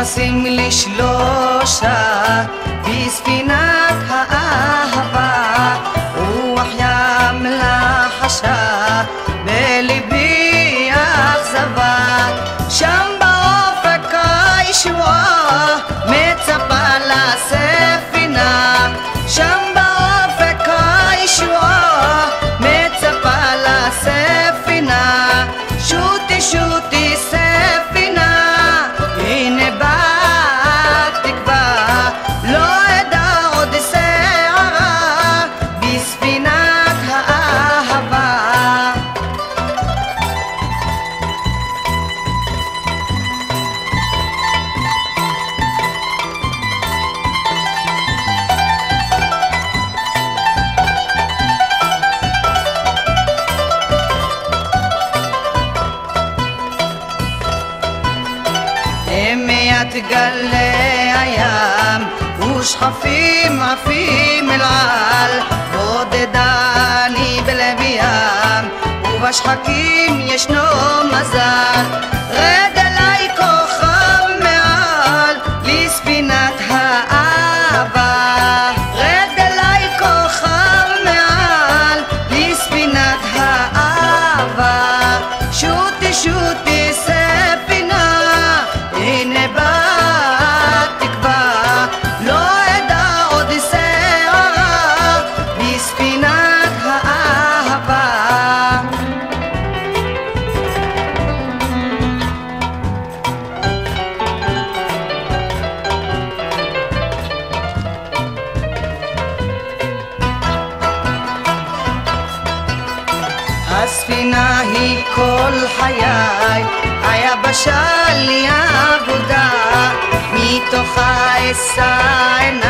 מפרשים לשלושה בספינת האהבה גלי הים ושכפים עפים אל על. בודדה אני בלב ים ובשחקים ישנו מזל. רד אליי כוכב מעל לספינת האהבה. רד אליי כוכב מעל לספינת האהבה. שוטי שוטי ספינה הספינה היא כל חיי, היבשה לי עבודה, מתוכה אשא עיניי,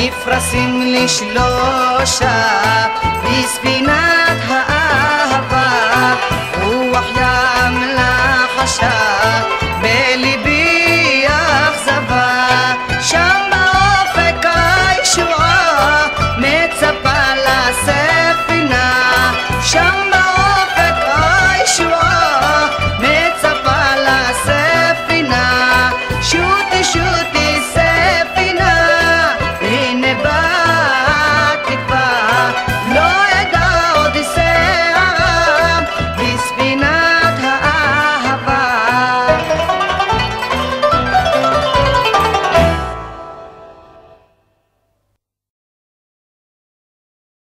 נפרסים לשלושה בספינת האהבה רוח ים לחשה.